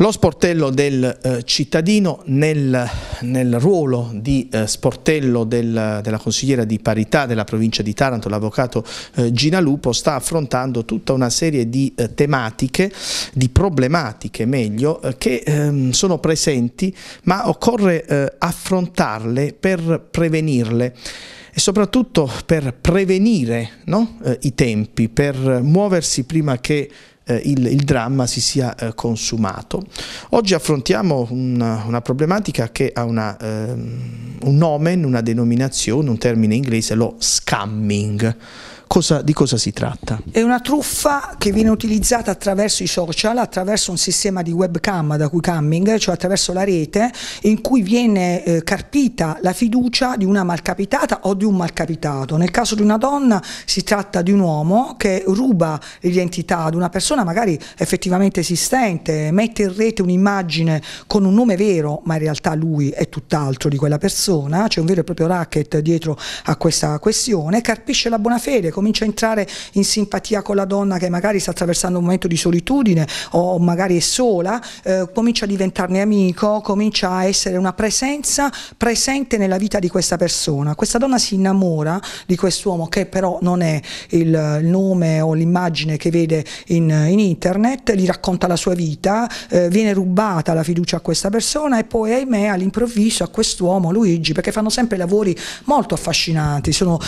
Lo sportello del eh, cittadino nel, nel, ruolo di eh, sportello del, della consigliera di parità della provincia di Taranto, l'avvocato eh, Gina Lupo, sta affrontando tutta una serie di eh, tematiche, di problematiche meglio, eh, che ehm, sono presenti ma occorre eh, affrontarle per prevenirle e soprattutto per prevenire no? i tempi, per muoversi prima che eh, il, il, dramma si sia eh, consumato. Oggi affrontiamo una, una problematica che ha una, ehm, un nome, una denominazione, un termine inglese, lo scamming. Cosa, di cosa si tratta? È una truffa che viene utilizzata attraverso i social, attraverso un sistema di webcam da cui camming, cioè attraverso la rete, in cui viene eh, carpita la fiducia di una malcapitata o di un malcapitato. Nel caso di una donna si tratta di un uomo che ruba l'identità di una persona magari effettivamente esistente, mette in rete un'immagine con un nome vero, ma in realtà lui è tutt'altro di quella persona, c'è un vero e proprio racket dietro a questa questione, carpisce la buona fede comincia a entrare in simpatia con la donna che magari sta attraversando un momento di solitudine o magari è sola, eh, comincia a diventarne amico, comincia a essere una presenza presente nella vita di questa persona. Questa donna si innamora di quest'uomo che però non è il, nome o l'immagine che vede in, in, internet, gli racconta la sua vita, eh, viene rubata la fiducia a questa persona e poi ahimè all'improvviso a quest'uomo Luigi, perché fanno sempre lavori molto affascinanti, sono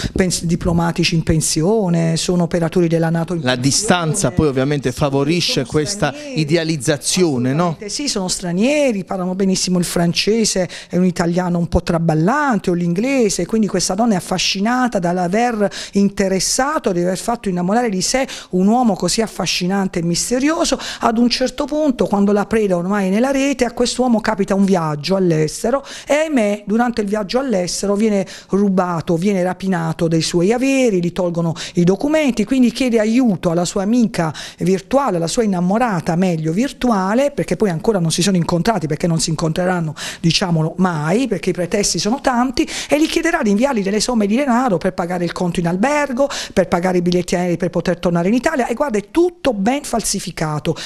diplomatici in pensione, formazione, sono operatori della Nato. La distanza poi ovviamente favorisce questa idealizzazione, no? Sì, sono stranieri, parlano benissimo il francese, è un italiano un po' traballante o l'inglese, quindi questa donna è affascinata dall'aver interessato, di aver fatto innamorare di sé un uomo così affascinante e misterioso, ad un certo punto quando la preda ormai è nella rete a quest'uomo capita un viaggio all'estero e ahimè durante il viaggio all'estero viene rubato, viene rapinato dei suoi averi, li tolgono i documenti, quindi chiede aiuto alla sua amica virtuale, alla sua innamorata meglio virtuale, perché poi ancora non si sono incontrati, perché non si incontreranno, diciamolo, mai, perché i pretesti sono tanti, e gli chiederà di inviargli delle somme di denaro per pagare il conto in albergo, per pagare i biglietti aerei per poter tornare in Italia, e guarda, è tutto ben falsificato,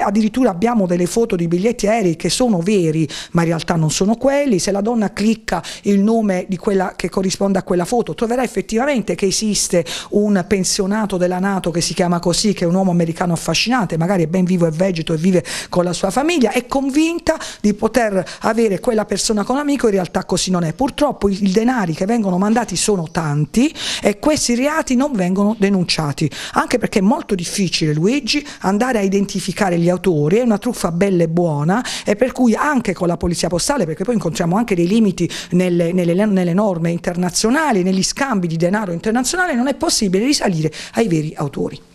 addirittura abbiamo delle foto di biglietti aerei che sono veri, ma in realtà non sono quelli, se la donna clicca il nome di quella che corrisponde a quella foto, troverà effettivamente che esiste un pensionato della Nato che si chiama così, che è un uomo americano affascinante, magari è ben vivo e vegeto e vive con la sua famiglia, è convinta di poter avere quella persona come amico, in realtà così non è. Purtroppo i denari che vengono mandati sono tanti e questi reati non vengono denunciati, anche perché è molto difficile Luigi andare a identificare gli autori, è una truffa bella e buona e per cui anche con la polizia postale, perché poi incontriamo anche dei limiti nelle, nelle, nelle norme internazionali, negli scambi di denaro internazionale, non è possibile possibile risalire ai veri autori.